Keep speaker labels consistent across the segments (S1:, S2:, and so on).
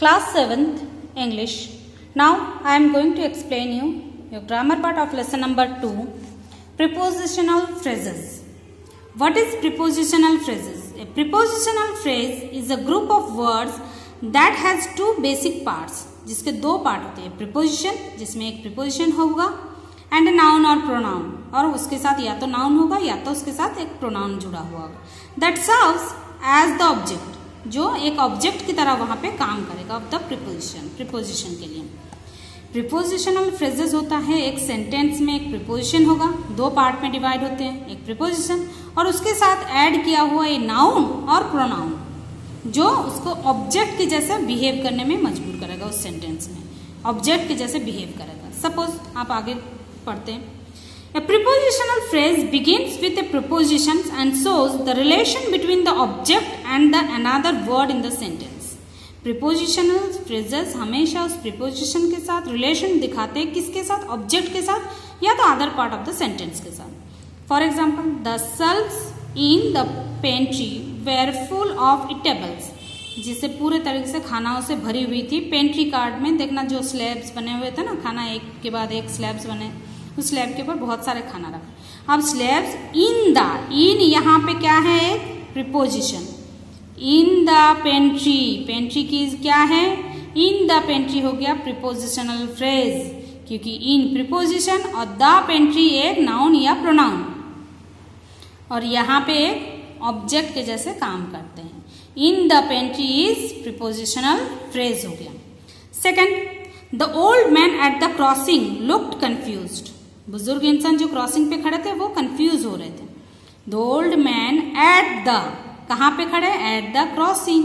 S1: Class 7th English. Now I am going to explain you your grammar part of lesson number 2 prepositional phrases. What is prepositional phrases? A prepositional phrase is a group of words that has two basic parts जिसके दो part होते हैं preposition जिसमें एक preposition होगा and noun और pronoun और उसके साथ या तो नाउन होगा या तो उसके साथ एक प्रोनाउन जुड़ा हुआ होगा that serves as the object जो एक ऑब्जेक्ट की तरह वहाँ पे काम करेगा ऑफ़ द प्रिपोजिशन प्रिपोजिशन के लिए। प्रिपोजिशनल फ्रेजेस होता है, एक सेंटेंस में एक प्रिपोजिशन होगा, दो पार्ट में डिवाइड होते हैं, एक प्रिपोजिशन और उसके साथ ऐड किया हुआ ये नाउन और प्रोनाउन जो उसको ऑब्जेक्ट के जैसा बिहेव करने में मजबूर करेगा उस सेंटेंस में। ऑब्जेक्ट के जैसे बिहेव करेगा। सपोज़ आप आगे पढ़ते हैं। Prepositional phrase begins with a preposition and shows the relation between the object and the another word in the sentence. Prepositional phrases हमेशा उस preposition के साथ relation दिखाते हैं किसके साथ object के साथ या तो other part of the sentence के साथ For example, the shelves in the pantry were full of eatables. जिसे पूरे तरीके से खानाओं से भरी हुई थी पेंट्री कार्ड में देखना जो स्लैब्स बने हुए थे ना खाना एक के बाद एक स्लैब्स बने उस स्लैब के ऊपर बहुत सारे खाना रखा। अब स्लैब्स इन द, इन यहाँ पे क्या है एक? Preposition in the pantry pantry की क्या है? इन द पेंट्री हो गया प्रिपोजिशनल फ्रेज क्योंकि इन प्रिपोजिशन और द पेंट्री एक नाउन या प्रोनाउन और यहाँ पे एक ऑब्जेक्ट के जैसे काम करते हैं। In the pantry is prepositional phrase हो गया। Second the old man at the crossing looked confused बुज़ुर्ग इंसान जो क्रॉसिंग पे खड़े थे, वो कंफ्यूज हो रहे थे। The old man at the कहाँ पे खड़े? At the crossing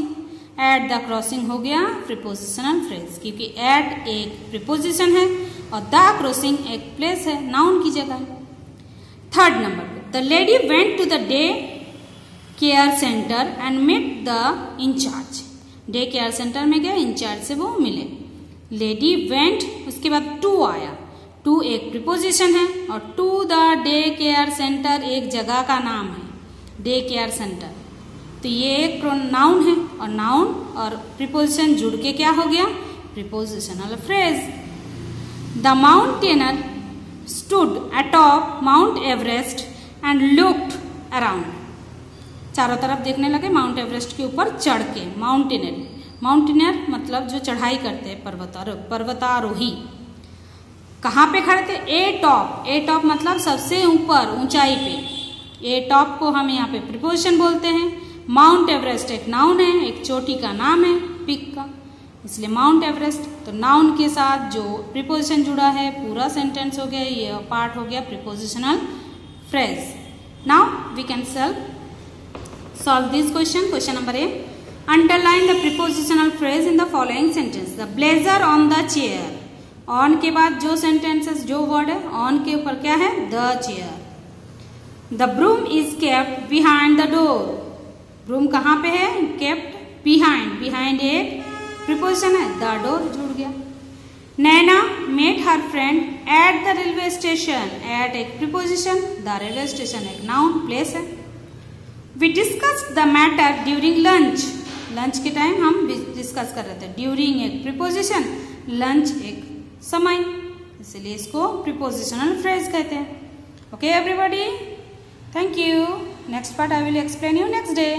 S1: at the crossing हो गया प्रिपोजिशनल फ्रेज क्योंकि एट एक प्रिपोजिशन है और द क्रॉसिंग एक प्लेस है नाउन की जगह। है थर्ड नंबर पे the lady went to the day care centre and met the incharge day care centre में गया इंचार्ज से वो मिले। लेडी वेंट उसके बाद टू आया। टू एक प्रिपोजिशन है और to the day care centre एक जगह का नाम है। Day care centre. तो ये एक नाउन है और नाउन और प्रिपोजिशन जुड़ के क्या हो गया? Prepositional phrase the mountaineer stood atop Mount Everest and looked around चारों तरफ़ देखने लगे माउंट एवरेस्ट के ऊपर चढ़ के। माउंटेनर माउंटेनर मतलब जो चढ़ाई करते हैं पर्वतारो पर्वतारोही। कहाँ पे खड़े थे? ए टॉप ए टॉप मतलब सबसे ऊपर, ऊंचाई पे. ए टॉप को हम यहाँ पे प्रिपोजिशन बोलते हैं. माउंट एवरेस्ट एक नाउन है, एक चोटी का नाम है पिक का. इसलिए माउंट एवरेस्ट तो नाउन के साथ जो प्रिपोजिशन जुड़ा है, पूरा सेंटेंस हो गया, ये पार्ट हो गया prepositional phrase now we can solve solve this question question number A underline the prepositional phrase in the following sentence the blazer on the chair on के बाद जो सेंटेंसेस जो वर्ड है ऑन के ऊपर क्या है? The chair the broom is kept behind the door broom कहाँ पे है? केप्ट बिहाइंड बिहाइंड एक प्रिपोजिशन है. द डोर जुड़ गया. Naina met her friend at the railway station at एक प्रिपोजिशन द रेलवे स्टेशन एक नाउन प्लेस है. We discuss the matter during lunch lunch के टाइम हम डिस्कस कर रहे थे. ड्यूरिंग एक प्रिपोजिशन लंच एक समय। इसलिए इसको प्रिपोजिशनल फ्रेज कहते हैं। Okay everybody thank you next part I will explain you next day